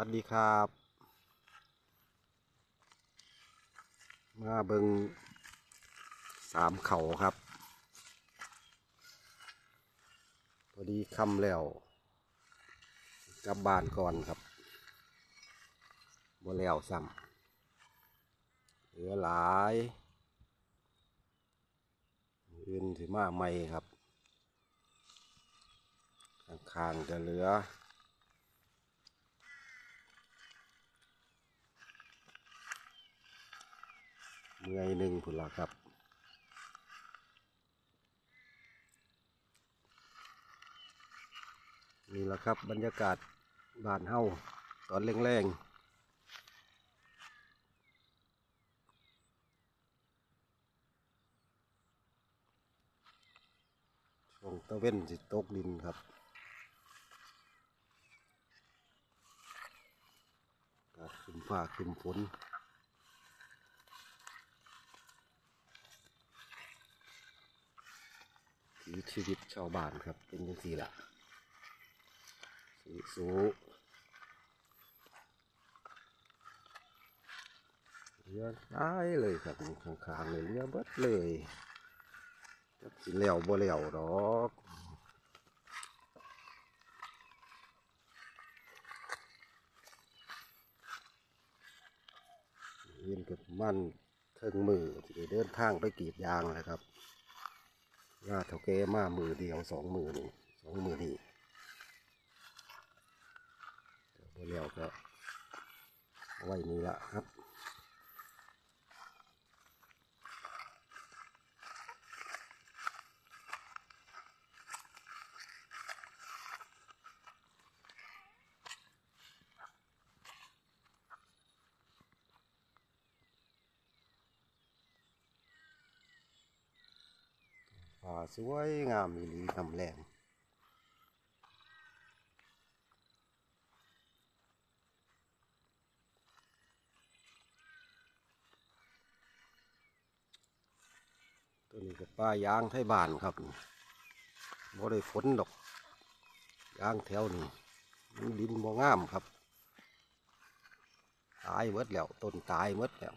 วัสดีครับ มาเบิงสามเขาครับ พอดีคำแล้วกลับบ้านก่อนครับบ่แล้วซ้ำเหลือหลายอื่นสิมาใหม่ครับข้างๆจะเหลือ เมื่อยหนึ่งพุ่นละครับนี่แหละครับบรรยากาศบานเฮาตอนแรงๆช่วงตะเว้นสิตกดินครับ กาศครึมฟ้าครึมฝน ชีวิตชีวิตชาวบ้านครับ เป็นยังสี่ละสูสูเรือร้ายเลยครับข้างๆเลยเรือเบิดเลยจักสิเหลวบ่เหลวดอกเห็นกับมันเทิงมือเดินทางไปกรีดยางเลยครับ งาเท่าแกมามือเดียวสองมือนี่สองมือนี่เดี๋ยวบ่แล้วก็ไว้นี่ละครับาสวยงามมีหลีทำแรงตัวนี้ก็ป้ายางไทยบ้านครับบ่ได้ฝนดอก ยางแถวนี้มันดินบ่งามครับ ตายหมดแล้ว ต้นตายหมดแล้ว